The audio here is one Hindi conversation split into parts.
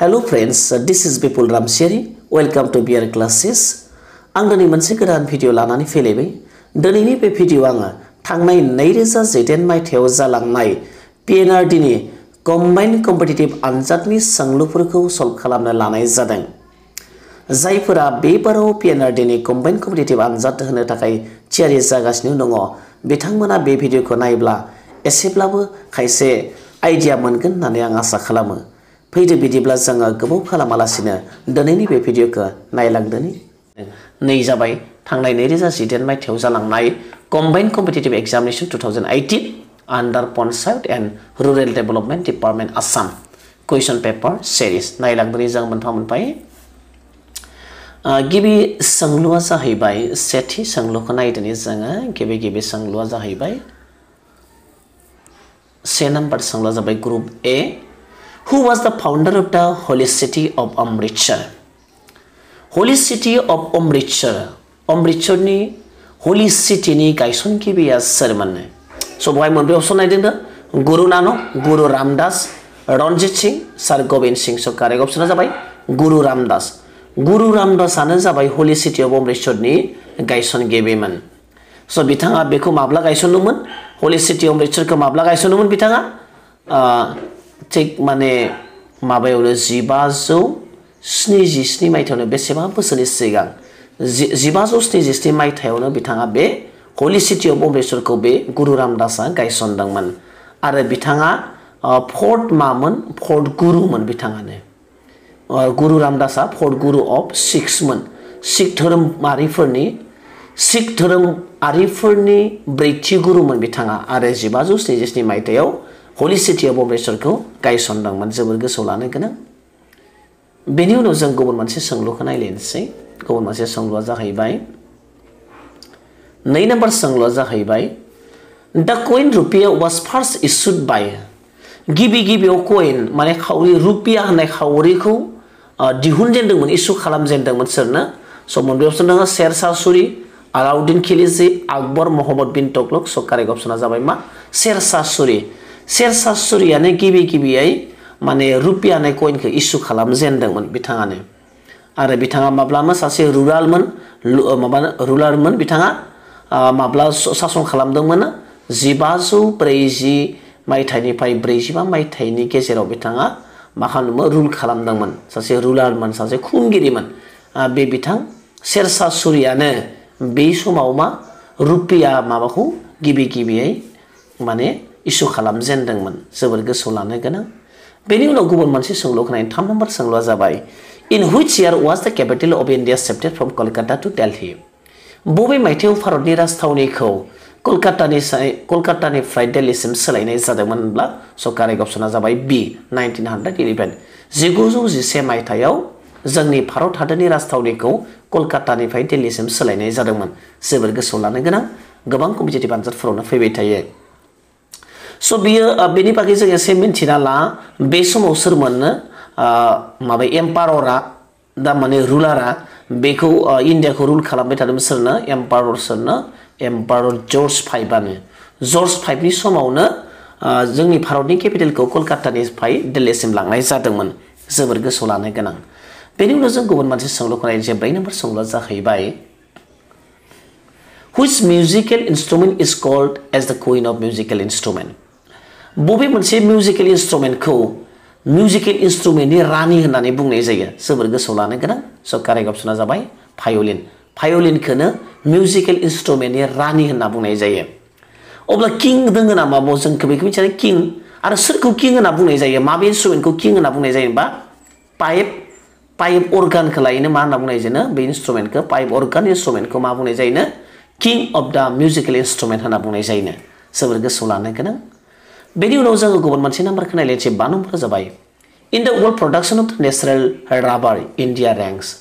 hello friends this is Bipul Ramsiyari welcome to बियार क्लासेस आं दिनै मोनसे गोदान भिडिअ लानानै फैलायबाय दिनैनि बे भिडिअ आङो थांनाय नैरोजा जिदाइन मायथाइयाव जालांनाय पिएनआरडिनि कम्बाइन्ड कम्पिटिटिभ आनजादनि सोंलुफोरखौ सल्भ खालामनो लानाय जादों जायफोरा बे बाराव पिएनआरडिनि कम्बाइन्ड कम्पिटिटिभ आनजाद होनो थाखाय थियारि जागासिनो दङ बिथांमोना बे भिडिअखौ नायब्ला एसेब्लाबो खायसे आइडिया मोनगोन होननानै आं आसा खालामो फैदो बिदिब्ला जोङो गोबाव खालामालासिनो दिनैनि बे भिडिअखौ नायलांदोनि नै जाबाय थांनाय नैरोजा जिदाइन जालांनाय combined competitive examination two thousand eighteen under panchayat and rural development Assam question paper series नायलांदोनि जों मोनफा मोनफायै गिबि सोंलुआ जाहैबाय सेथि सोंलुखौ नायदोनि जोङो गिबि गिबि सोंलुआ जाहैबाय से नाम्बार सोंलुआ जाबाय group A who was the founder of the holy city of Amritsar? Holy city of Amritsar. अमृतसरनि हलि सिटिनि गायसनगिरिया सोरमोन स' बेवहाय मोनब्रै अपसन नायदों गुरु नानक गुरु रामदास रनजित सिं सार गोविंद सिं स' कारेक्ट अपसना जाबाय गुरु रामदास गुरु रामदासानो जाबाय हलि सिटि अफ अमृतसरनि गायसनगिरिमोन स' बिथाङा बेखौ माब्ला गायसनदोंमोन हलि सिटि अमृतसरखौ माब्ला गायसनदोंमोन बिथाङा थिग माने माबायावनो जिबाजौ स्निजिस्नि मायथाइयावनो बेसेबां बोसोरनि सिगां जिबाजौ स्निजिस्नि मायथाइयावनो बिथाङा बे हलि सिटि अफ अमृतसरखौ बे गुरु रामदासआ गायसनदोंमोन आरो बिथाङा फर्थ मामोन फर्थ गुरुमोन बिथाङानो गुरु रामदासआ फर्थ गुरु अफ सिक्समोन सिख धोरोमारिफोरनि सिख धोरोमारिफोरनि ब्रैथि गुरुमोन बिथाङा आरो जिबाजौ स्निजिस्नि मायथाइयाव हलि सिटि अफ अमृतसरखौ गायसनदोंमोन जोबोर गोसोआव लानो गोनां बेनि उनाव जों गुबुन मोनसे सोंलुखौ नायलायनोसै गुबुन मोनसे सोंलुआ जाहैबाय नै नाम्बार सोंलुआ जाहैबाय दा कइन रुपिया वाज फार्स्ट इसुड बाय गिबि गिबियाव कइन माने खावरि रुपिया होननाय खावरिखौ दिहुनजेनदोंमोन इसु खालामजेनदोंमोन सोरनो स' मोनब्रै अपसन दङ शेर शाह सुरि आलाउद्दिन खिलिजि आकबर महम्मद बिन तगलक स' कारेक्ट अपसना जाबाय मा? शेर शाह सुरि शेर शाह सुरियानो गिबि गिबियै माने रुपिया होननाय कइनखौ इसु खालामजेनदोंमोन बिथाङानो आरो बिथाङा माब्लाबा सासे रुरालमोन माबा रुलारमोन बिथाङा माब्ला सासन खालामदोंमोन जिबाजौ ब्रैजि मायथाइनिफ्राय ब्रैजिबा मायथाइनि गेजेराव बिथाङा मा खालामदोंमोन रुल खालामदोंमोन सासे रुलारमोन सासे खुंगिरिमोन बे बिथां शेरशाह सुरियानो बे समाव मा रुपिया माबाखौ गिबि गिबियै माने इसु खालामजेनदोंमोन। जोबोर गोसोआव लानो गोनां। बेनि उनाव गुबुन मोनसे सोंलुखौ नायनो थाम नम्बर सोंलुआ जाबाय in which year was the capital of India shifted from Kolkata to Delhi बबे मायथाइयाव भारतनि राजथावनिखौ कलकातानिफ्राय कलकातानिफ्राय दिल्लीसिम सोलायनाय जादोंमोनब्ला स' कारेक्ट अपसना जाबाय बि, नाइनटिन हान्ड्रेड इलेभेन। जिगुजौ जिसे मायथाइयाव जोंनि भारत हादरनि राजथावनिखौ कलकातानिफ्राय दिल्लीसिम सोलायनाय जादोंमोन। जोबोर गोसोआव लानो गोनां। गोबां कम्पिटिटिभ आनजादफोरावनो फैबाय थायो। स' बियो बेनि बागै जों एसे मिन्थिना ला बे समाव सोरमोननो माबा एम्पाररा दा माने रुलारा बेखौ इन्डियाखौ रुल खालामबाय थादोंमोन सोरनो एम्पारर सोरनो एम्पारर जर्ज फाइभआनो जर्ज फाइभनि समावनो जोंनि भारतनि केपिटेलखौ कलकातानिफ्राय दिल्लीसिम लांनाय जादोंमोन जोबोर गोसोआव लानो गोनां बेनि उनाव जों गुबुन मोनसे सोंलुखौ नायनोसै ब्रै नम्बर सोंलुआ जाहैबाय which musical instrument is called as the queen of musical instrument? बबे मोनसे मिउजिकेल इन्सट्रुमेन्टखौ मिउजिकेल इन्सट्रुमेन्टनि रानि होननानै बुंनाय जायो। जोबोर गोसोआव लानो गोनां। स' कारेक्ट अपसना जाबाय भायलिन भायलिनखौनो मिउजिकेल इन्सट्रुमेन्टनि रानि होनना बुंनाय जायो। अब्ला किं दोङो नामा बाव जोंखौ बेखौ मिथिया किं आरो सोरखौ किं होनना बुंनाय जायो? माबे इन्सट्रुमेन्टखौ किं होनना बुंनाय जायो होनबा? पाइप। पाइप अर्गानखौ लायोनो मा होनना बुंनाय जायो बे इन्सट्रुमेन्टखौ पाइप अर्गान इन्सट्रुमेन्टखौ मा बुंनाय जायोनो किं अफ द मिउजिकेल इन्सट्रुमेन्ट होनना बुंनाय जायोनो जोबोर गोसोआव लानो गोनां। बेनि उनाव जोङो गुबुन मोनसे नाम्बारखौ नायलायनोसै बा नम्बरा जाबाय in the world production of natural rubber India ranks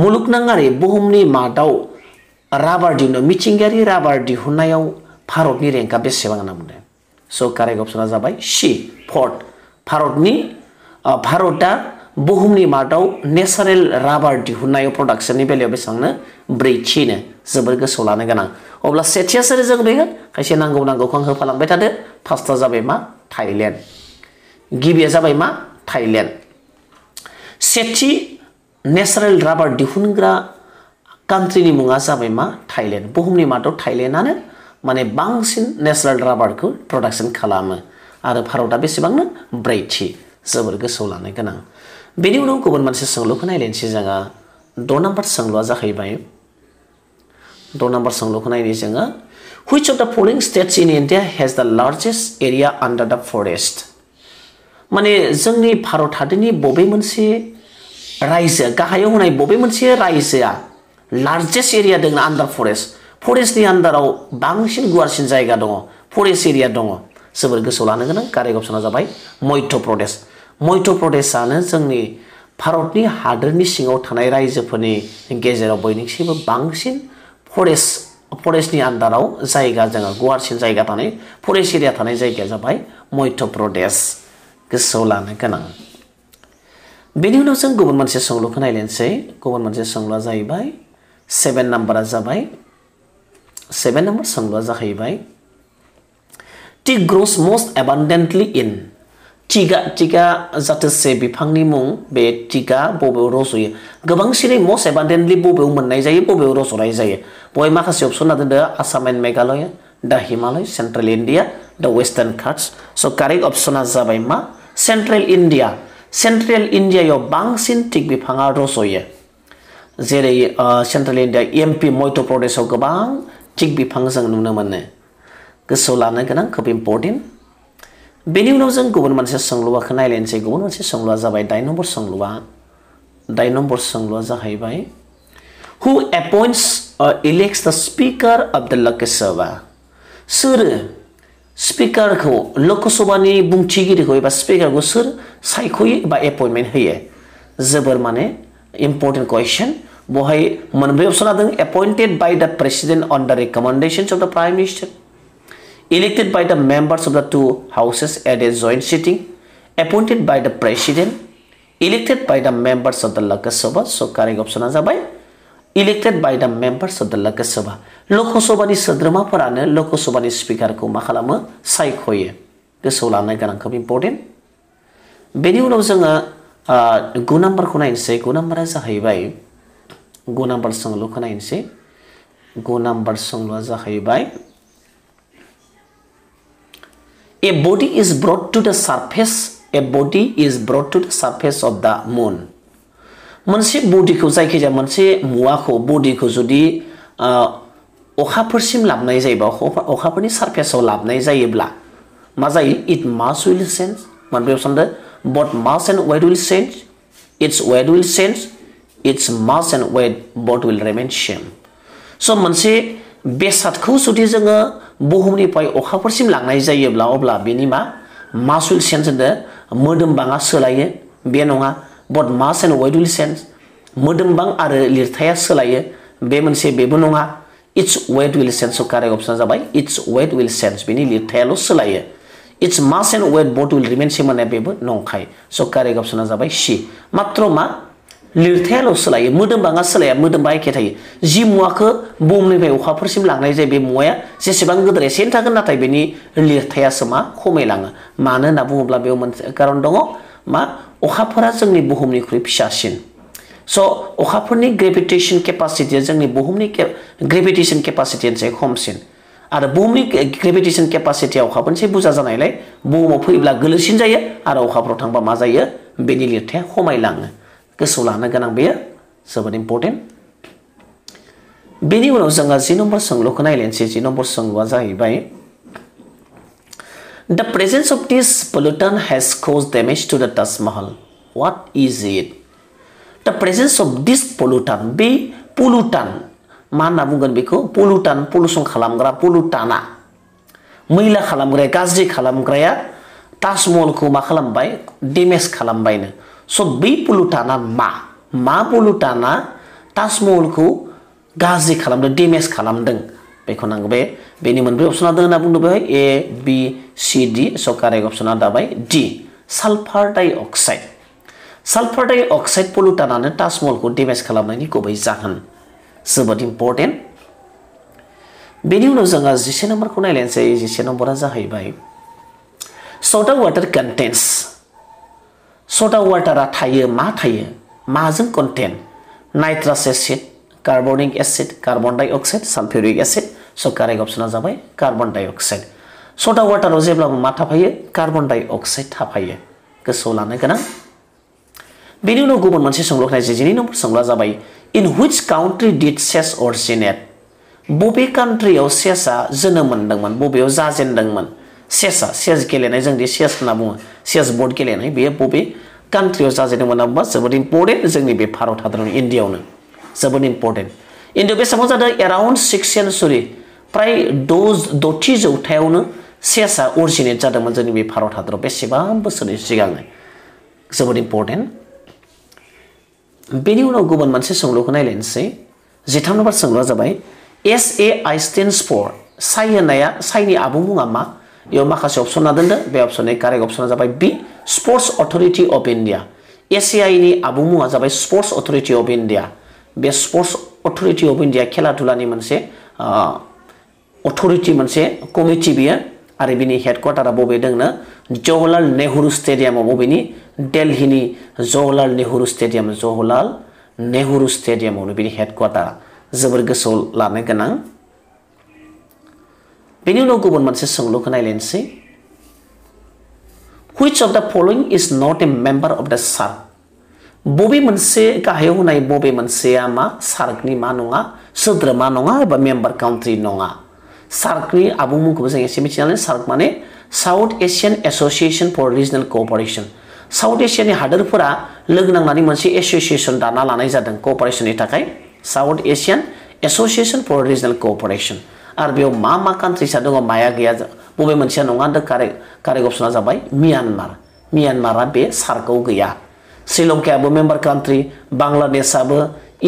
मुलुगनाङारि बुहुमनि मादाव राबार दिहुनो मिथिंगायारि राबार दिहुननायाव भारतनि रेंकआ बेसेबां होनना बुंदों स' कारेक्ट अपसना जाबाय सि फर्थ भारतनि भारतआ बुहुमनि मादाव नेचारेल राबार दिहुननायाव प्रडाक्शननि बेलायाव बेसेबांनो ब्रैथिनो जोबोर गोसोआव लानो गोनां अब्ला सेथिया सोर जों बेगोन खायसे नांगौ नांगौखौ आं होफालांबाय थादो फार्स्टआ जाबाय मा थाइलेण्ड गिबिया जाबाय मा थाइलेण्ड सेथि नेचारेल राबार दिहुनग्रा कान्ट्रिनि मुङा जाबाय मा थाइलेण्ड बुहुमनि मादाव थाइलेण्डआनो माने बांसिन नेचारेल राबारखौ प्रडाक्सन खालामो आरो भारतआ बेसेबांनो ब्रैथि जोबोर गोसोआव लानो गोनां बेनि उनाव गुबुन मोनसे सोंलुखौ नायलायनोसै जोङो द' नाम्बार सोंलुआ जाहैबाय द' नाम्बार सोंलुखौ नायनि जोङो which of the following states in India has the largest area under the forest माने जोंनि भारत हादरनि बबे मोनसे रायजो गाहायाव होनाय बबे मोनसे रायजोआ लार्जेस्ट एरिया दङ आन्डार फरेस्ट फरेस्टनि आन्डाराव बांसिन गुवारसिन जायगा दङ फरेस्ट एरिया दङ जोबोर गोसोआव लानो गोनां कारेक्ट अपसना जाबाय मध्य प्रदेश मध्य प्रदेशआनो जोंनि भारतनि हादोरनि सिङाव थानाय रायजोफोरनि गेजेराव बयनिख्रुइबो बांसिन फरेस्ट, फरेस्टनि आन्डाराव जायगा जोङो, गुवारसिन फरेस्ट एरिया थानाय जायगाया जाबाय मध्य प्रदेश। गोसोआव लानो गोनां। बेनि उनाव जों गुबुन मोनसे सोंलुखौ नायलेनसै गुबुन मोनसे सोंलुआ जाहैबाय, सेभेन नाम्बारा जाबाय, सेभेन नाम्बार सोंलुआ जाहैबाय tea grows most abundantly in टिगा टिगा जाथोसे बिफांनि मुं बे टिगा बबेयाव रज'यो गोबांसिनै मस्ट एबान्डेन्टलि बबेयाव मोननाय जायो बबेयाव रज'नाय जायो बहाय माखासे अपसन दोनदो Assam and Meghalaya the Himalaya central India the Western Ghats so' correct अपसना जाबाय मा सेन्ट्रेल इन्डिया सेन्ट्रेल इन्डियायाव बांसिन टिक बिफाङा रज'यो जेरै सेन्ट्रेल इन्डिया एम पि मध्य प्रदेशआव गोबां टिक बिफां जों नुनो मोनो गोसोआव लानो गोनां खोब इम्पर्टेन्ट बेनि उनाव जों गुबुन मोनसे सोंलुआखौ नायलायनोसै गुबुन मोनसे सोंलुआ जाबाय दाइन नम्बर सोंलुआ। दाइन नम्बर सोंलुआ जाहैबाय who appoints elects the speaker of the Lok Sabha सोर स्पिकारखौ लकसभानि बुंथिगिरिखौ एबा स्पिकारखौ सोर सायख'यो एबा एपइन्टमेन्ट होयो? जोबोर माने इम्पर्टेन्ट कुवेसन बहाय मोनब्रै अपसना दं appointed by the president on the recommendations of the prime minister elected by the members of the two houses at a joint sitting, appointed by the president, elected by the members of the Lok Sabha. So correct option जाबाय elected by the members of the Lok Sabha. Lok Lok सभानि सोद्रोमाफोरानो लक सभानि स्पिकारखौ मा खालामो सायख'यो गोसोआव लानाय गोनां खोब इम्पर्टेन्ट बेनि उनाव जोङो गु नाम्बारखौ नायनोसै गु नाम्बारा जाहैबाय गु नाम्बार सोंलुखौ नायनोसै गु नाम्बार सोंलुआ जाहैबाय A body is brought to the surface, a body is brought to the surface of the moon. मोनसे बडिखौ जायखिजाया मोनसे मुवाखौ बडिखौ जुदि अखाफोरसिम लाबोनाय जायोबा अखाफोरनि सारफेसाव लाबोनाय जायोब्ला मा जायो it mass will sense मोनबेयाव सानदो but mass and weight will change its weight will change its mass and weight but will remain same स' मोनसे बेसादखौ जुदि जोङो बुहुमनिफ्राय अखाफोरसिम लांनाय जायोब्ला अब्ला बेनि मा? मासुल सेन्स होनो मोदोमबाङा सोलायो। बे नङा। But mass and will change, मोदोमबां आरो लिरथाया सोलायो। बे मोनसे बेबो नङा। Its weight will change correct अपसना जाबाय इट्स वेट उइल सेन्स। बेनि लिरथायाल' सोलायो। Its mass and weight but will remain same होननाय बेबो नंखाय। स' कारेक्ट अपसना जाबाय सि। मात्र मा? लिरथायाल' सोलायो मोदोमबाङा सोलाया मोदोमबा एखे थायो जि मुवाखौ बुहुमनिफ्राय अखाफोरसिम लांनाय जायो बे मुवाया जेसेबां गोदोर एसेनो थागोन नाथाय बेनि लिरथायासो मा खमायलाङो मानो होनना बुङोब्ला बेयाव मोनसे खारन दङ मा अखाफोरा जोंनि बुहुमनिख्रुइ फिसासिन स' अखाफोरनि ग्रेभिटेसन केपासिटिया जोंनि बुहुमनि ग्रेभिटेसन केपासिटिनिसाय खमसिन आरो बुहुमनि ग्रेभिटेसन केपासिटिया अखाफोरनिसाय बुरजा जानायलाय बुहुमाव फैब्ला गोलोसिन जायो आरो अखाफोराव थांबा मा जायो बेनि लिरथाया खमायलाङो गोसोआव लानो गोनां बेयो जोबोद इम्पर्टेन्ट बेनि उनाव जोङो जि नम्बर सोंलुखौ नायलायनोसै जि नम्बर सोंलुआ जाहैबाय the presence of this pollution has caused damage to the Taj Mahal what is it the presence of this pollution बे पल्युटान मा होनना बुंगोन बेखौ पल्युटान पलुसन खालामग्रा पल्युटाना मैला खालामग्राया गाज्रि खालामग्राया ताजमहलखौ मा खालामबाय डेमेज खालामबायनो स' बै पलुटाना मा मा पलुटाना ताजमहलखौ गाज्रि खालामदों डेमेज खालामदों बेखौ नांगौ बे बेनि मोनब्रै अपसना दं होनना बुंदों बेवहाय ए बि सि डि स' कारेक्ट अपसना दाबाय D sulphur dioxide sulphur dioxide पलुटानानो ताजमहलखौ damage खालामनायनि गुबै जाहोन जोबोद इम्पर्टेन्ट बेनि उनाव जोङो जिसे नम्बरखौ नायलायनोसै जिसे नम्बरा जाहैबाय सल्ट वाटार कन्टेन्स सदा वाटारा थायो मा थायो माजों content nitrous acid carbonic acid carbon dioxide sulphuric acid so correct अपसना जाबाय कार्बन डाइ अक्साइड सदा वाटाराव जेब्लाबो मा थाफायो कार्बन डाइ अक्साइड थाफायो गोसोआव लानो गोनां बेनि नम्बर सोंलुआ जाबाय in which country did chess originate बबे कान्ट्रियाव सेसआ जोनोम मोन्दोंमोन बबेयाव जाजेनदोंमोन सेसआ सेस गेलेनाय जोंदि सेस होनना बुङो सेस बर्ड गेलेनाय बेयो बबे कान्ट्रियाव जाजेनदोंमोन होनना बुङोबा जोबोद इम्पर्टेन्ट जोंनि बे भारत हादरावनो इन्डियाआवनो जोबोद इम्पर्टेन्ट इन्डियाव बेसेबां जादों एराउन्ड सिक्स सेन्सुरि फ्राय द' दथि जौथायावनो सेसआ अरिजिनेट जादोंमोन जोंनि बे भारत हादराव बेसेबां बोसोरनि सिगांनो जोबोद इम्पर्टेन्ट बेनि उनाव गुबुन मोनसे सोंलुखौ नायलायनोसै जिथाम नम्बर सोंलुआ जाबाय एस ए आइ स्टेन्स फर साइ होननाया साइनि आबुं मुङा मा बेयाव माखासे अपसना दोनदों बे अपसननि कारेक्ट अपसना जाबाय B sports authority of India S A I नि आबुं मुङा जाबाय स्पर्ट्स अथरिटि अफ इन्डिया बे स्पर्ट्स अथरिटि अफ इन्डिया खेला धुलानि मोनसे अथरिटि मोनसे कमिटि बियो। आरो बिनि हेडक्वार्टारा बबे दंनो? जवाहरलाल नेहरू स्टेडियामाव बबेनि? दिल्लीनि जवाहरलाल नेहरू स्टेडियाम जवाहरलाल नेहरू स्टेडियामावनो बिनि हेडक्वार्टार जोबोर गोसोआव लानो बेनि उनाव गुबुन मोनसे सोंलुखौ नायलायनोसै which of the following is not a member of the SAARC बबे मोनसे गाहायाव होनाय बबे मोनसेया मा सार्कनि मा नङा सोद्रोमा नङा एबा मेम्बार काउन्ट्रि नङा सार्कनि आबुं मुंखौबो जों एसे मिथिनानै सार्क माने south Asian association for regional cooperation south एसियानि हादोरफोरा लोगो नांनानै मोनसे एसोसिएशन दाना लानाय जादों कअपारेशननि थाखाय south Asian association for regional cooperation आरो बेयाव मा मा कान्ट्रिसा दङ माया गैया बबे मोनसेया नङा होनदों कारेक्ट कारेक्ट अपसना जाबाय म्यानमार म्यानमारा बे सार्कआव गैया श्रीलंकायाबो मेम्बार कान्ट्रि बांलादेशआबो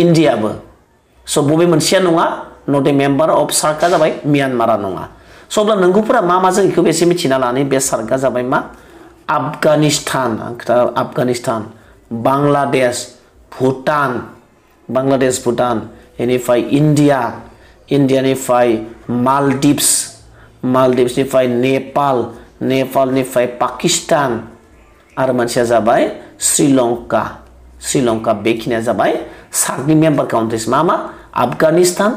इन्डियाबो स' बबे मोनसेया नङा नट ए मेम्बार अफ सार्कआ जाबाय म्यानमारा नङा स' अब्ला नोंगौफोरा मा मा जों बेखौबो एसे मिथिना लानानै बे सार्कआ जाबाय मा आफगानिस्तान आफगानिस्तान बांलादेश भुटान बांलादेश भुटान बेनिफ्राय इन्डिया इन्डियानिफ्राय मालदिभ्स मालदिभ्सनिफ्राय नेपाल नेपालनिफ्राय पाकिस्तान आरो मोनसेया जाबाय श्रीलंका श्रीलंका बेखिनिया जाबाय सार्कनि मेम्बार काउन्ट्रिस मा मा आफगानिस्तान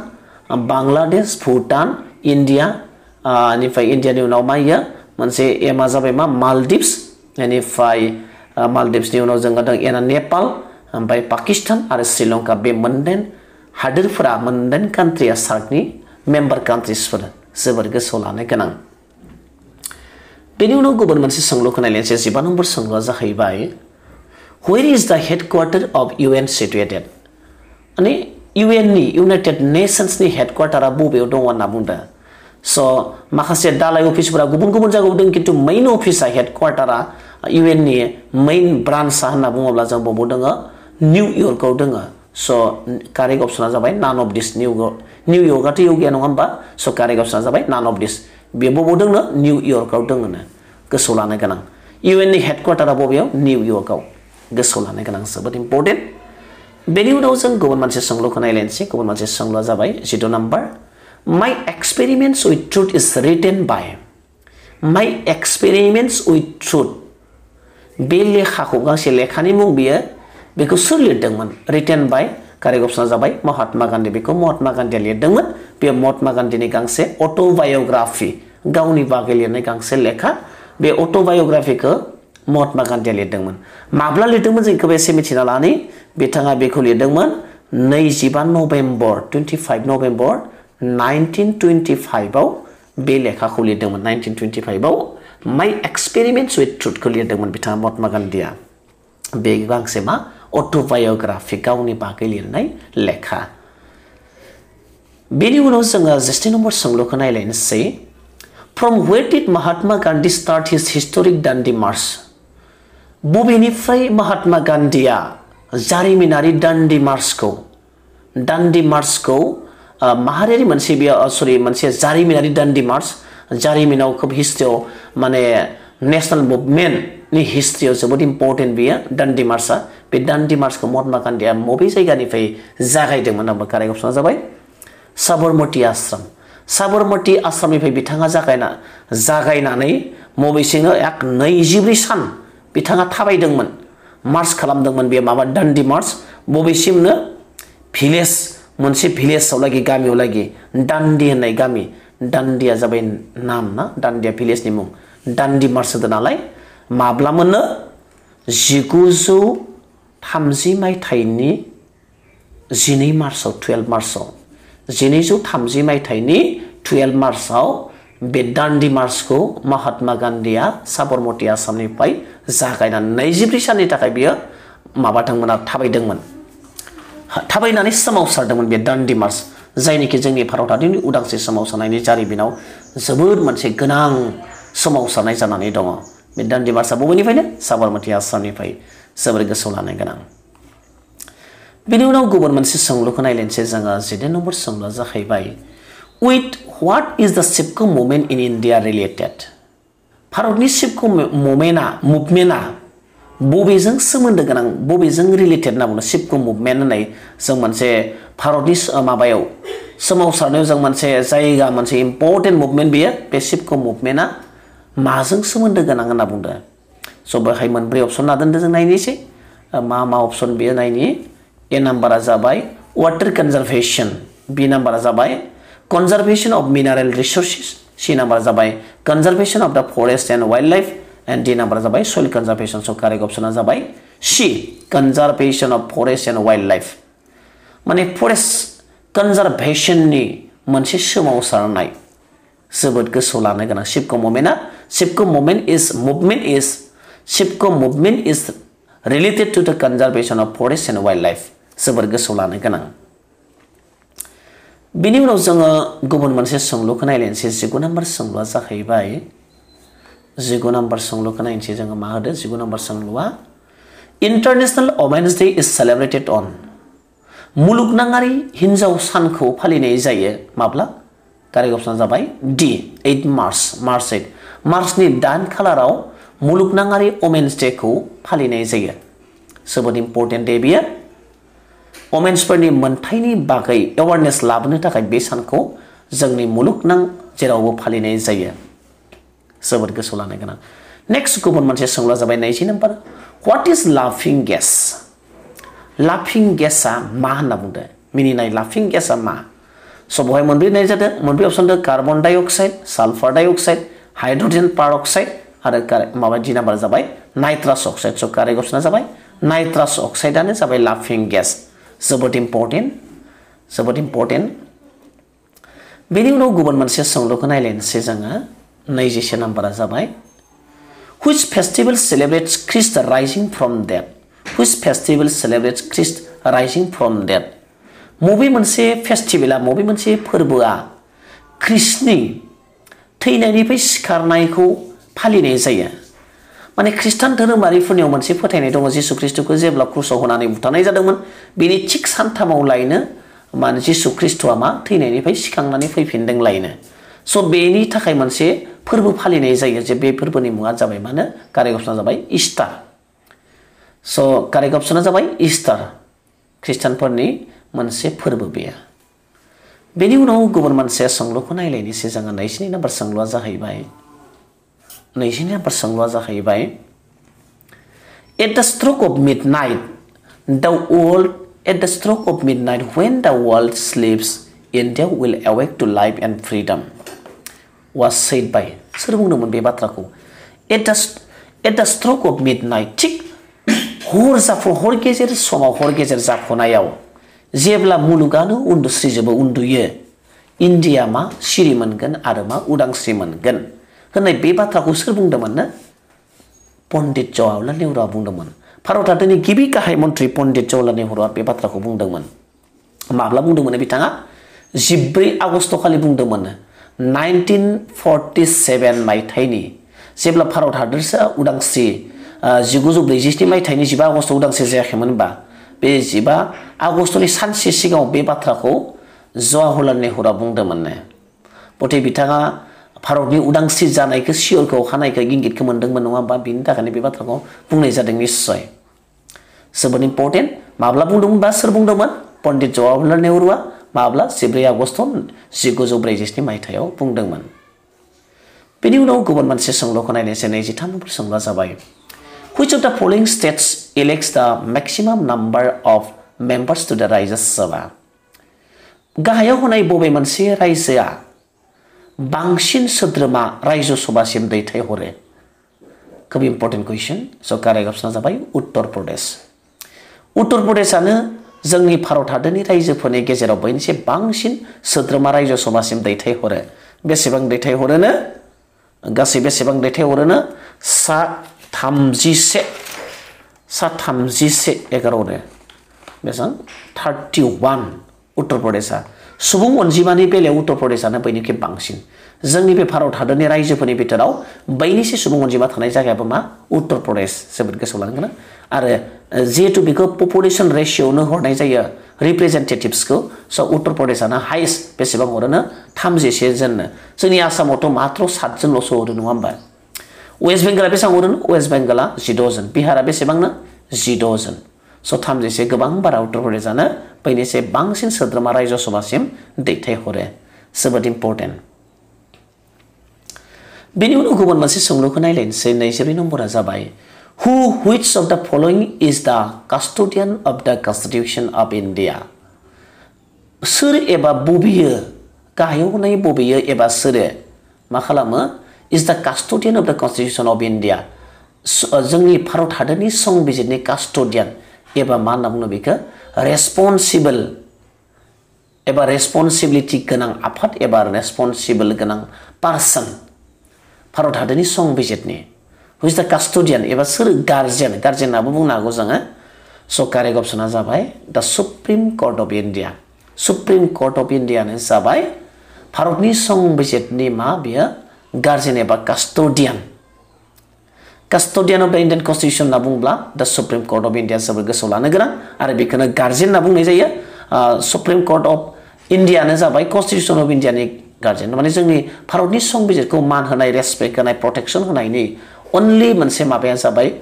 बांलादेश भुटान इन्डिया बेनिफ्राय इन्डियानि उनाव मा इयो मोनसे एमा जाबाय मा मालदिभ्स बेनिफ्राय मालदिभ्सनि उनाव जोङो दं एना नेपाल ओमफ्राय पाकिस्तान आरो श्रीलंका बे मोनदाइन हादोरफोरा मोनदाइन कान्ट्रिया सार्कनि मेम्बार कान्ट्रिसफोर जोबोर गोसोआव लानो गोनां बेनि उनाव गुबुन मोनसे सोंलुखौ नायलायनोसै जिबा नम्बर सोंलुआ जाहैबाय where is the headquarter of U N situated माने इउ एननि इउनाइटेड नेसन्सनि हेडक्वार्टारा बबेयाव दङ होनना बुंदों स' माखासे दालाय अफिसफोरा गुबुन गुबुन जायगायाव दं खिन्थु मेइन अफिसा हेडक्वार्टारा इउ एननि मेइन ब्रान्चआ होनना बुङोब्ला जों बबाव दङ निउ इयर्कआव दङ स' कारेक्ट अपसना जाबाय none of this new new इयर्कआथ' इयाव गैया नङा होमबा स' कारेक्ट अपसना जाबाय नान अफ दिस बे बबाव दङ निउ इयर्कआव दङ गोसोआव लानो गोनां इउ एननि हेडक्वार्टारा बबेयाव निउ इयर्कआव गोसोआव लानो गोनां जोबोद इम्पर्टेन्ट बेनि उनाव जों गुबुन मोनसे सोंलुखौ नायलायनोसै गुबुन मोनसे सोंलुआ जाबाय जिद' number my experiments with truth is written by my experiments with truth बे लेखाखौ गांसे लेखानि मुं बियो बेखौ लिरदोंमोन रिटेन बाय कारेक्ट अपसना जाबाय महात्मा गान्धी। बेखौ महात्मा गान्धीया लिरदोंमोन। बे महात्मा गान्धीनि गांसे अट'बाय'ग्राफि गावनि बागै लिरनाय गांसे लेखा। बे अट'बाय'ग्राफिखौ महात्मा गान्धीया लिरदोंमोन। माब्ला लिरदोंमोन जों बेखौबो एसे मिथिना लानि? बिथाङा बेखौ लिरदोंमोन नैजिबा November twenty five November nineteen twenty फाइभआव बे लेखाखौ लिरदोंमोन। नाइनटिन टुइन्टि फाइभआव माइ एक्सपेरिमेन्ट्स उइथ ट्रुथखौ लिरदोंमोन बिथाङा महात्मा गान्धीया। बे गांसे मा? अट'बाय'ग्राफि गावनि बागै लिरनाय लेखा। बेनि उनाव जोङो जिस्नि नम्बर सोंलुखौ नायलायनोसै from where did Mahatma Gandhi start his historic Dandi march बबेनिफ्राय महात्मा गान्धीया जारिमिनारि दान्डि मार्चखौ दान्डि मार्चखौ माहारियारि मोनसे बेयाव सरि मोनसे जारिमिनारि दान्डि मार्च जारिमिनाव खोब हिस्ट्रियाव माने नेसनेल मुभमेन्टनि हिस्ट्रियाव जोबोद इम्पर्टेन्ट बियो दान्डि मार्चआ बे दान्डि मार्चखौ महात्मा गान्धीया बबे जायगानिफ्राय जागायदोंमोन होनबा कारेक्ट अपसना जाबाय साबरमति आश्रम साबरमति आश्रमनिफ्राय बिथाङा जागायना एक नैजिब्रै सान बिथाङा मार्च खालामदोंमोन बे माबा दान्डि मार्च बबेसिमनो भिलेज मोनसे भिलेजाव लागि गामियाव लागि दान्डि होननाय गामि दान्डिया जाबाय नाम ना दान्डिया भिलेजनि मुं दान्डि मार्च होदो माब्लामोननो जिगुजौ थामजि मायथाइनि जिनै मार्चआव टुवेल्भ मार्चआव। जिनैजौ थामजि मायथाइनि टुवेल्भ मार्चआव बे दान्डि मार्चखौ महात्मा गान्धीया साबरमति आसामनिफ्राय जागायनानै नैजिब्रै साननि थाखाय बियो माबादोंमोन थाबायदोंमोन। थाबायनानै सोमावसारदोंमोन बे दान्डि मार्च, जायनिखि जोंनि भारत हादरनि उदांस्रि सोमावसारनायनि जारिमिनाव जोबोद मोनसे गोनां सोमावसारनाय जानानै दङ। बे दान्डि मार्चआ बबेनिफ्रायनो साबरमति आसामनिफ्राय जोबोर गोसोआव लानो गोनां बेनि उनाव गुबुन मोनसे सोंलुखौ नायलायनोसै जोङो नम्बर सोंलुआ जाहैबाय with what is the Chipko movement in India related भारतनि सिपको मुभमेन्टआ मुभमेन्टआ बबेजों सोमोन्दो गोनां बबेजों रिलेटेड होनना बुङो सिपको मुभमेन्ट होननाय जों मोनसे भारतनि माबायाव सोमावसारनायाव जों मोनसे जायगा मोनसे इम्पर्टेन्ट मुभमेन्ट बे सिपको मुभमेन्टआ माजों सोमोन्दो गोनां होनना बुंदों। स' बेहाय मोनब्रै अपसन लादों जों नायनोसै। मा मा अपसन बेयो नायनि? ए नाम्बारा जाबाय वाटार कनजारभेशन बि नाम्बारा जाबाय conservation of mineral resources C नाम्बारा जाबाय conservation of the forest and wildlife and D नाम्बारा जाबाय सइल कनजारभेशन स' कारेक्ट अपसना जाबाय C conservation of forest and wildlife माने फरेस्ट कनजारभेशननि मोनसे सोमावसारनाय। जोबोद गोसोआव लानो गोनां सिपको मुभमेन्टआ Chipko movement is movement is Chipko movement is related to the conservation of forest and wildlife जोबोर गोसोआव लानो गोनां बिनि उनाव जोङो गुबुन मोनसे सोंलुखौ नायलायनोसै जिगु नाम्बार सोंलुआ जाहैबाय जिगु नाम्बार सोंलुखौ नायनोसै जोङो मा होदो जिगु number सोंलुआ international women's day is celebrated on मुलुगनाङारि हिन्जाव सानखौ फालिनाय जायो माब्ला कारेक्ट अपसना जाबाय डि ओइट मार्च मार्च ओइट मार्चनि दाइन खालाराव मुलुगनाङारि वमेन्स डेखौ फालिनाय जायो। जोबोद इम्पर्टेन्ट डे बियो। वमेन्सफोरनि मोनथायनि बागै एवारनेस लाबोनो थाखाय बे सानखौ जोंनि मुलुगनां जेरावबो फालिनाय जायो। जोबोद गोसोआव लानो गोनां। नेक्स्ट गुबुन मोनसे सोंलुआ जाबाय नैजि नाम्बार व्हाट इज़ लाफिं गेस लाफिं गेसआ मा होनना बुंदों? मिनिनाय लाफिं गेसआ मा? स' बेवहाय मोनब्रै नाय जादों मोनब्रै अपसन दं carbon dioxide sulphur dioxide hydrogen पार माबा दि नाम्बार जाबाय नाइट्रास अक्साइड स' कारेक्ट अपसना जाबाय नाइट्रास अक्साइडआनो जाबाय लाफिं गेस जोबोद इम्पर्टेन्ट जोबोद इम्पर्टेन्ट बेनि उनाव गुबुन मोनसे सोंलुखौ नायलायनोसै जोङो नैजिसे नाम्बारा जाबाय which festival celebrates Christ rising from dead which festival celebrates Christ rising from dead बबे मोनसे फेस्टिभेला बबे मोनसे फोरबोआ ख्रिस्टनि थैनायनिफ्राय सिखारनायखौ फालिनाय जायो। माने खृष्टान धोरोमारिफोरनियाव मोनसे फोथायनाय दङ जिसु ख्रिस्टखौ जेब्ला क्रुसाव होनानै बुथारनाय जादोंमोन बेनि थिग सानथामाव लायनो माने जिसु ख्रिस्टआ मा थैनायनिफ्राय सिखांनानै फैफिनदों लायनो। स' बेनि थाखाय मोनसे फोरबो फालिनाय जायो जे बे फोरबोनि मुङा जाबाय मानो कारेक्ट अपसना जाबाय इस्टार स' कारेक्ट अपसना जाबाय इस्टार ख्रिस्टानफोरनि मोनसे फोरबो बेयो। बेनि उनाव गुबुन मोनसे सोंलुखौ नायलायनोसै जोङो नैजिनै नाम्बार सोंलुआ जाहैबाय, नैजिनै नाम्बार सोंलुआ जाहैबाय at the stroke of midnight the world at the stroke of midnight when the world sleeps India will awake to life and freedom was said by सोर बुंदोंमोन बे बाथ्राखौ? At the at the stroke of midnight थिग हर जाफु, हर गेजेर समाव, हर गेजेर जाफुनायाव जेब्ला मुलुगानो उन्दुस्रिजोबो उन्दुयो इन्डिया मा सिरि मोनगोन आरो मा उदांस्रि मोनगोन होननाय बे बाथ्राखौ सोर बुंदोंमोननो पण्डित जवाहरलाल नेहुरुआ बुंदोंमोन भारत हादरनि गिबि गाहाय मन्त्रि पण्डित जवाहरलाल नेहुरुआ बे बाथ्राखौ बुंदोंमोन माब्ला बुंदोंमोन बिथाङा जिब्रै आगष्टखालि बुंदोंमोन नाइनटिन फर्टि सेभेन मायथाइनि जेब्ला भारत हादरसा उदांस्रि जिगुजौ ब्रैजिस्नि मायथाइनि जिबा आगष्ट उदांस्रि जायाखैमोनबा बे जिबा आगष्टनि सानसे सिगाङाव बे बाथ्राखौ जवाहरलाल नेहुरुआ बुंदोंमोननो गथे बिथाङा भारतनि उदांस्रि जानायखौ सियरखौ अखानायखौ इंगितखौ मोन्दोंमोन नङा होमबा बिनि थाखायनो बे बाथ्राखौ बुंनाय जादों निस्सय जोबोद इम्पर्टेन्ट माब्ला बुंदोंमोन बा सोर बुंदोंमोन पण्डित जवाहरलाल नेहुरुआ माब्ला जिब्रै आगष्ट जिगुजौ ब्रैजिस्नि मायथाइयाव बुंदोंमोन बेनि उनाव गुबुन मोनसे सोंलुखौ नायनोसै नैजिथाम नम्बर सोंलुआ जाबाय which of the following states elects the maximum number of members to the Rajya Sabha? गाहायाव होनाय बबे मोनसे रायजोआ बांसिन सोद्रोमा रायजो सभासिम दैथायहरो खोब इम्पर्टेन्ट कुइसन स' कारेक्ट अप्सना जाबाय उत्तर प्रदेश उत्तर प्रदेशआनो जोंनि भारत हादरनि रायजोफोरनि गेजेराव बयनिसे बांसिन सोद्रोमा रायजो सभासिम दैथायहरो बेसेबां दैथायहरोनो गासै बेसेबां दैथायहरोनो सा थामजिसे सा थामजिसे एगार'नो बेसेबां थार्टि वान उत्तर प्रदेशआ सुबुं अनजिमानि बेलायाव उत्तर प्रदेशआनो बयनिख्रुइ बांसिन जोंनि बे भारत हादरनि रायजोफोरनि बिथोराव बैनिसे सुबुं अनजिमा थानाय जायगायाबो मा उत्तर प्रदेश जोबोद गोसोआव लानो गोनां आरो जिहेतु बेखौ पपुलेसन रेशिय'नो हरनाय जायो रिप्रेजेन्टेटिभ्सखौ स' उत्तर प्रदेशआनो हाइस्ट बेसेबां हरोनो थामजिसे जननो जोंनि आसामावथ' मात्र सातजनल'सो हरो नङा होमबा वेस्ट बेंगला बेसेबां हरो वेस्ट बेंगला जिद'जन बिहारा बेसेबांनो जिद'जन स' थामजिसे गोबां बारा उत्तर प्रदेशआनो बैनिसे बांसिन सोद्रोमा रायजो सभासिम दैथायहरो जोबोद इम्पर्टेन्ट बेनि उनाव गुबुन मोनसे सोंलुखौ नायलायनोसै नैजिब्रै नम्बरा जाबाय who which of the following is the custodian of the constitution of India सोर एबा बबेयो गाहायाव होनाय बबेयो एबा सोरो मा खालामो is the custodian of the constitution of India जोंनि भारत हादरनि संबिजिरनि कास्टडियान एबा मा होनना बुङो बेखौ रेसपन्सिबोल एबा रेसपन्सिबिलिटि गोनां आफाद एबा रेसपन्सिबोल गोनां पार्सन भारत हादरनि संबिजिरनि हुइज द कास्टडियान एबा सोर गार्जेन गार्जेनाबो बुंनो हागौ जोङो स' कारेक्ट अप्सना जाबाय the supreme court of India supreme court of इन्डियानो जाबाय भारतनि संबिजिरनि मा बेयो guardian एबा custodian custodian of the Indian constitution होनना बुङोब्ला the supreme court of India जोबोर गोसोआव लानो गोनां आरो बेखौनो गार्जेन होनना बुंनाय जायो सुप्रिम कर्ट अफ इन्डियानो जाबाय कन्स्टिटिउसन अफ इन्डियानि गार्जेन माने जोंनि भारतनि संबिजिरखौ मान होनाय रेसपेक्ट होनाय प्रटेक्सन होनायनि अनलि मोनसे माबाया जाबाय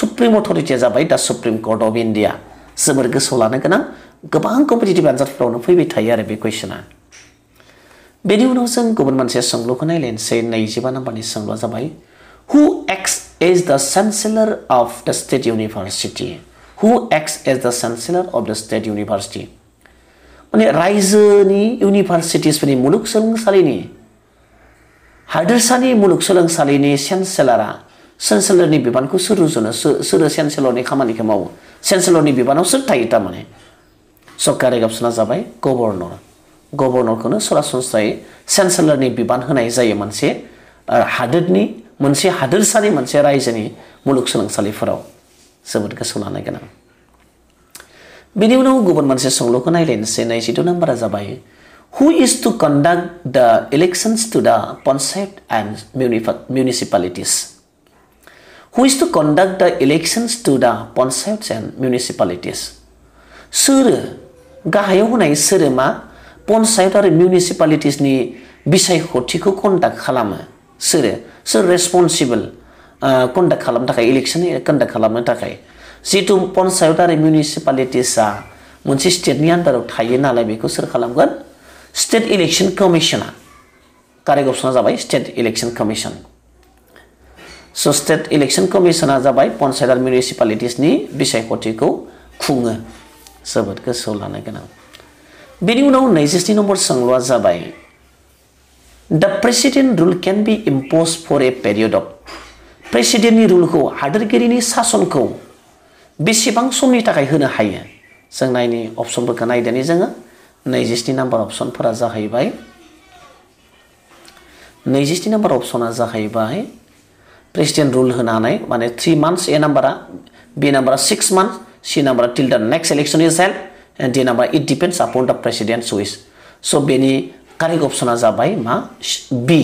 सुप्रिम अथरिटिया जाबाय दा सुप्रिम कर्ट अफ इन्डिया जोबोर गोसोआव लानो गोनां गोबां कम्पिटिटिभ आनजादफोरावनो फैबाय थायो आरो बे बेनि उनाव जों गुबुन मोनसे सोंलुखौ नायलायनोसै नैजिबा नाम्बारनि सोंलुआ जाबाय who ex is the chancellor of the state university who ex is the chancellor of the state university माने रायजोनि इउनिभार्सिटिसफोरनि मुलुगसोलोंसालिनि हादोरसानि मुलुगसोलोंसालिनि चेन्सेलारा चेन्सेलरनि बिबानखौ सोर रुजुनो सोरो चेन्सेलरनि खामानिखौ मावो चेन्सेलरनि बिबानाव सोर थायो थारमाने सरकारि अप्सना जाबाय governor गभर्नरखौनो सरासनस्रायै चेन्सेलरनि बिबान होनाय जायो मोनसे हादोरनि मोनसे हादोरसानि मोनसे रायजोनि मुलुगसोलोंसालिफोराव जोबोद गोसोआव लानो गोनां बेनि उनाव गुबुन मोनसे सोंलुखौ नायलायनोसै नैजिद' नाम्बारा जाबाय who is to conduct the elections to the panchayat and municipalities who is to conduct the elections to the panchayat and municipalities सोर गाहायाव होनाय सोरो मा पन्चायत आरो मिउनिसिपालिटिसनि बिसायख'थिखौ कन्डाक्ट खालामो सोरो सोर रेसपन्सिबोल कन्डाक्ट खालामनो थाखाय इलेक्सन कन्डाक्ट खालामनो थाखाय जिहेतु पन्चायत आरो मिउनिसिपालिटिसआ मोनसे स्टेटनि आन्दाराव थायो नालाय बेखौ सोर खालामगोन स्टेट इलेक्सन कमिसना कारेक्ट अप्सना जाबाय स्टेट इलेक्सन कमिसन स' स्टेट इलेक्सन कमिसना जाबाय पन्चायत आरो मिउनिसिपालिटिसनि बिसायख'थिखौ खुङो जोबोद गोसोआव लानो गोनां Number सोंलुआ जाबाय, the president rule can be imposed for a period of प्रेसिडेन्टनि रुलखौ हादोरगिरिनि सासनखौ बेसेबां समनि थाखाय होनो हायो? जों नायनि अप्सनफोरखौ नायदोनि जोङो। नैजिस्नि नाम्बार अप्सनफोरा जाहैबाय, नैजिस्नि नाम्बार अप्सना जाहैबाय प्रेसिडेन्ट रुल होनानै, माने थ्रि मान्थ्स ए नाम्बारा, बि नाम्बारा सिक्स मान्थ्स सि नाम्बारा till the next election is held and D it depends upon the president choice so' बेनि कारेक्ट अप्सना जाबाय मा बि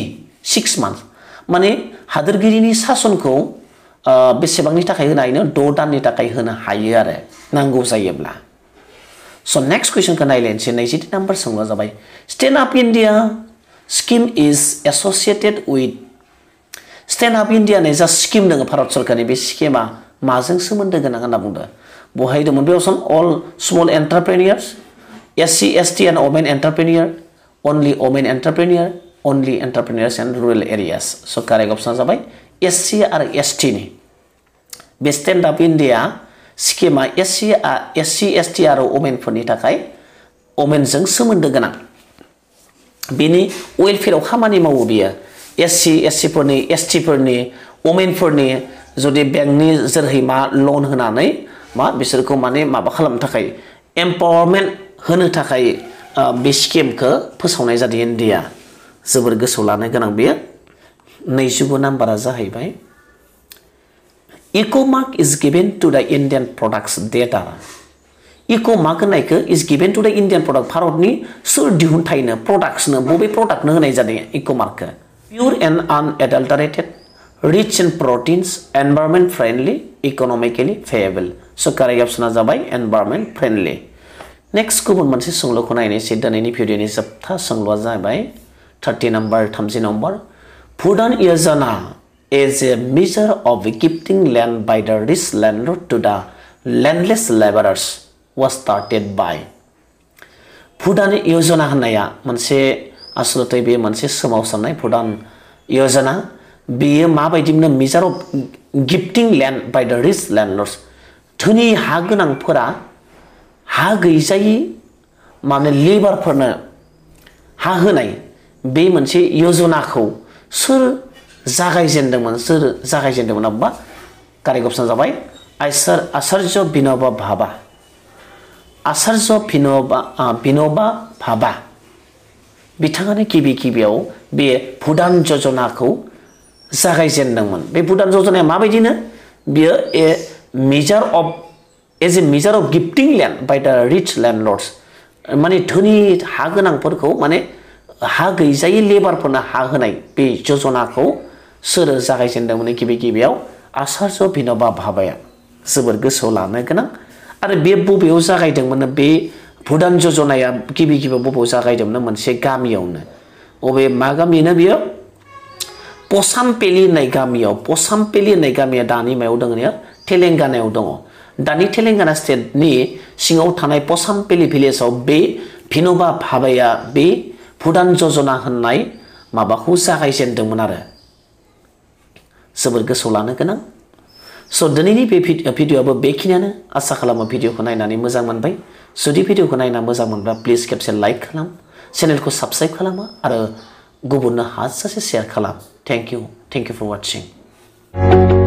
सिक्स मान्थ्स माने हादोरगिरिनि सासनखौ बेसेबांनि थाखाय होनो हायो द' दाननि थाखाय होनो हायो आरो नांगौ जायोब्ला स' नेक्स्ट कुइसनखौ नायलायनोसै नैजिथि नाम्बार सोंलुआ जाबाय stand up India scheme is associated with stand up इन्डियानि जा स्किम दङ भारत सरकारनि बे स्किमा माजों सोमोन्दो गोनां होनना बुंदों बहाय दंमोन बे option all small entrepreneurs S C S T and women entrepreneur only women entrepreneur only entrepreneurs and rural areas so' correct अप्सना जाबाय एस सि आरो एस टिनि बे stand up India स्किमा S C S C S T आरो अमेनफोरनि थाखाय अमेनजों सोमोन्दो गोनां बेनि खामानि मावो बियो एस सि एस सिफोरनि एस टिफोरनि अमेनफोरनि जुदि बेंकनि जोरहै मा लन होनानै मा? बिसोरखौ माने माबा खालामनो थाखाय एम्पावारमेन्ट होनो थाखाय बे स्किमखौ फोसावनाय जादों इन्डिया। जोबोर गोसोआव लानो नैजिगु नाम्बारा जाहैबाय, Agmark is given to the Indian products data. Agmark होननायखौ is given to the Indian product, भारतनि सोर दिहुनथायनो प्रडाक्ट्सनो बबे प्रडाक्टनो होनाय जादों इक'मार्कखौ? Pure and unadulterated rich in proteins environment friendly, economically viable so correct अप्सना जाबाय एनभायरमेन्ट फ्रेन्डलि नेक्स्ट गुबुन मोनसे सोंलुखौ नायनोसै दिनैनि भिडिअनि जोबथा सोंलुआ जाहैबाय थार्टि नाम्बार थामजि number Bhoodan Yojana as a measure of gifting land by the rich landlord to the landless labourers was started by Bhoodan Yojana होननाया मोनसे आसलते बे मोनसे सोमावसारनाय भुटान योजना बेयो माबायदिमोन? Measure of gifting land by the rich landlords धोनि हा गोनांफोरा हा गैजायै माने लेबारफोरनो हा होनाय बे मोनसे यजनाखौ सोर जागायजेनदोंमोन सोर जागायजेनदोंमोन अब्बा कारेक्ट अप्सन जाबाय आइसार आचार्य बिन'बा भाबा आचार्य बिन'बा बिन'बा भाबा बिथाङानो गिबि गिबियाव बे भुटान यजनाखौ जागायजेनदोंमोन बे भुटान यजनाया माबायदिनो बियो ए मेजार of as a measure of gifting land by the rich landlords माने धोनि हा गोनांफोरखौ माने हा गैजायै लेबारफोरनो हा होनाय बे यजनाखौ सोर जागायजेनदोंमोन गिबि गिबियाव आचार्य बिन'बा भाबाया। जोबोर गोसोआव लानो गोनां। आरो बे बबेयाव जागायदोंमोन? बे भुटान यजनाया गिबि गिबियाव बबेयाव जागायदोंमोन? मोनसे गामियावनो। बबे मा गामिनो बियो? पसामपेलि होननाय गामियाव। पसामपेलि होननाय गामिया दानि मायाव दङ तेलेंगानायाव दङ दानि तेलेंगाना स्टेटनि सिङाव थानाय पसामपेलि भिलेजाव बे भिन'बा भाबाया बे भुटान यजना होननाय माबाखौ जागायजेनदोंमोन आरो जोबोर गोसोआव लानो गोनां स' दिनैनि बे भिडिअ'आबो बेखिनियानो आसा खालामो भिडिअ'खौ नायनानै मोजां मोनबाय जुदि भिडिअ'खौ नायना मोजां मोनब्ला प्लिज खेबसे लाइक खालाम चेनेलखौ साबस्क्राइब खालामो आरो गुबुननो हाजासे शेयार खालाम thank you thank you for वाचिं